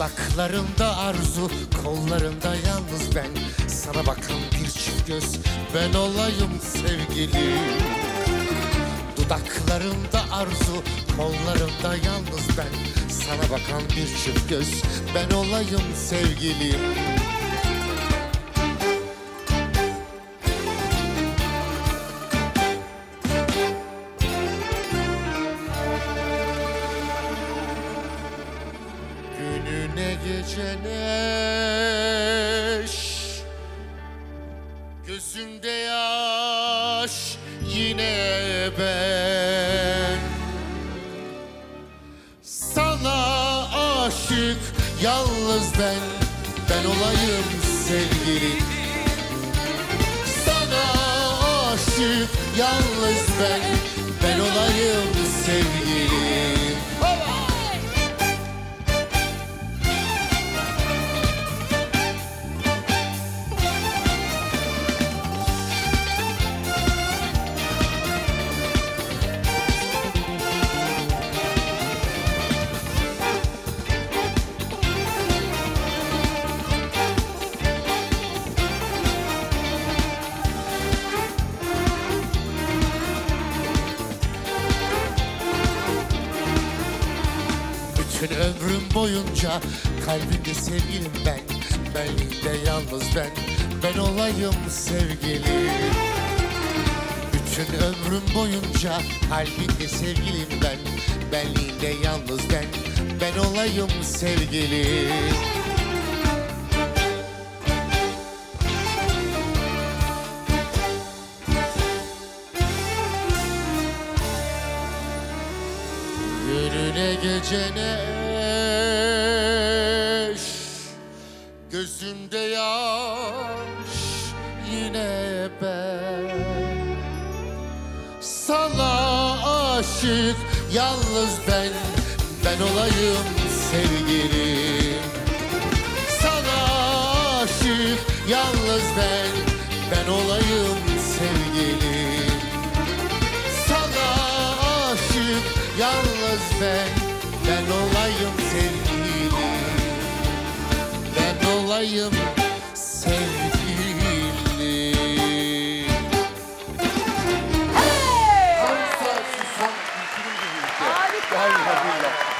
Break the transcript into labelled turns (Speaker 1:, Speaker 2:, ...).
Speaker 1: Dudaklarımda arzu, kollarımda yalnız ben. Sana bakan bir çift göz, ben olayım sevgilim Dudaklarımda arzu, kollarımda yalnız ben. Sana bakan bir çift göz, ben olayım sevgilim Gününe gecene eş, Gözümde yaş yine ben. Sana aşık yalnız ben Ben olayım sevgilim Sana aşık yalnız Ben Bütün ömrüm boyunca kalbinde sevgilim ben. Benliğinde yalnız ben. Ben olayım sevgilim Bütün ömrüm boyunca kalbinde sevgilim ben. Benliğinde yalnız ben. Ben olayım sevgilim Gününe gecene Gözümde yaş yine ben. Sana aşık yalnız ben Ben olayım sevgilim. Sana aşık yalnız ben Ben olayım sevgilim ben Ben olayım sevgilim. Ben olayım sevgilim